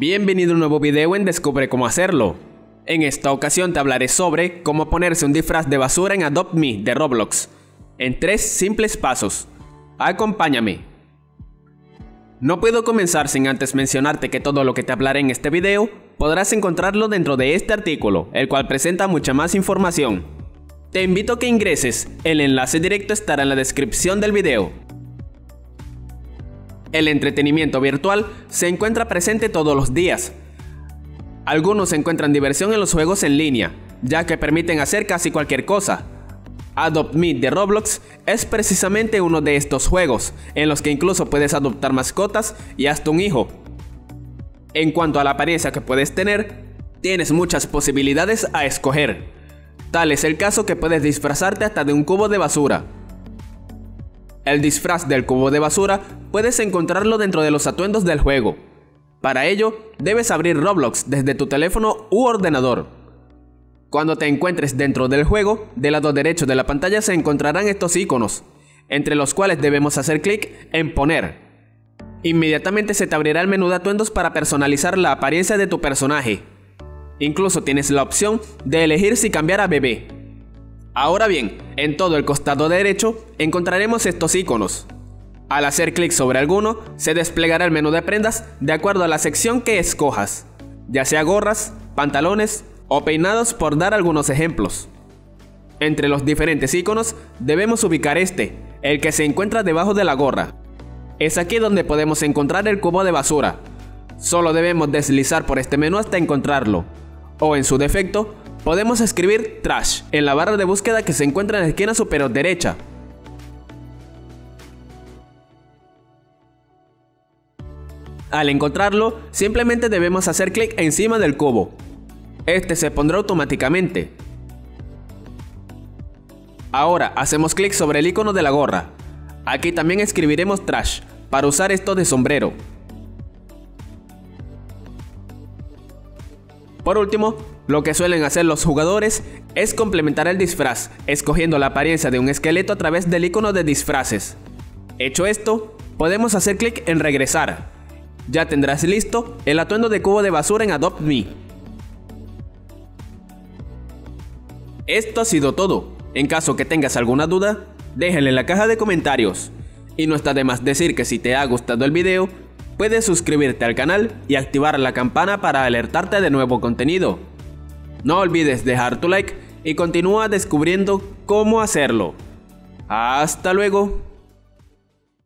Bienvenido a un nuevo video en Descubre cómo hacerlo. En esta ocasión te hablaré sobre cómo ponerse un disfraz de basura en Adopt Me de Roblox, en tres simples pasos. Acompáñame. No puedo comenzar sin antes mencionarte que todo lo que te hablaré en este video podrás encontrarlo dentro de este artículo, el cual presenta mucha más información. Te invito a que ingreses, el enlace directo estará en la descripción del video. El entretenimiento virtual se encuentra presente todos los días. Algunos encuentran diversión en los juegos en línea, ya que permiten hacer casi cualquier cosa. Adopt Me de Roblox es precisamente uno de estos juegos, en los que incluso puedes adoptar mascotas y hasta un hijo. En cuanto a la apariencia que puedes tener, tienes muchas posibilidades a escoger. Tal es el caso que puedes disfrazarte hasta de un cubo de basura, el disfraz del cubo de basura puedes encontrarlo dentro de los atuendos del juego. Para ello, debes abrir Roblox desde tu teléfono u ordenador. Cuando te encuentres dentro del juego, del lado derecho de la pantalla se encontrarán estos iconos, entre los cuales debemos hacer clic en Poner. Inmediatamente se te abrirá el menú de atuendos para personalizar la apariencia de tu personaje. Incluso tienes la opción de elegir si cambiar a bebé, Ahora bien, en todo el costado derecho encontraremos estos iconos. Al hacer clic sobre alguno, se desplegará el menú de prendas de acuerdo a la sección que escojas, ya sea gorras, pantalones o peinados por dar algunos ejemplos. Entre los diferentes iconos debemos ubicar este, el que se encuentra debajo de la gorra. Es aquí donde podemos encontrar el cubo de basura. Solo debemos deslizar por este menú hasta encontrarlo, o en su defecto, podemos escribir trash en la barra de búsqueda que se encuentra en la esquina superior derecha. Al encontrarlo, simplemente debemos hacer clic encima del cubo. Este se pondrá automáticamente. Ahora hacemos clic sobre el icono de la gorra. Aquí también escribiremos trash para usar esto de sombrero. Por último, lo que suelen hacer los jugadores es complementar el disfraz, escogiendo la apariencia de un esqueleto a través del icono de disfraces. Hecho esto, podemos hacer clic en regresar. Ya tendrás listo el atuendo de cubo de basura en Adopt Me. Esto ha sido todo. En caso que tengas alguna duda, déjale en la caja de comentarios. Y no está de más decir que si te ha gustado el video, puedes suscribirte al canal y activar la campana para alertarte de nuevo contenido. No olvides dejar tu like y continúa descubriendo cómo hacerlo. Hasta luego.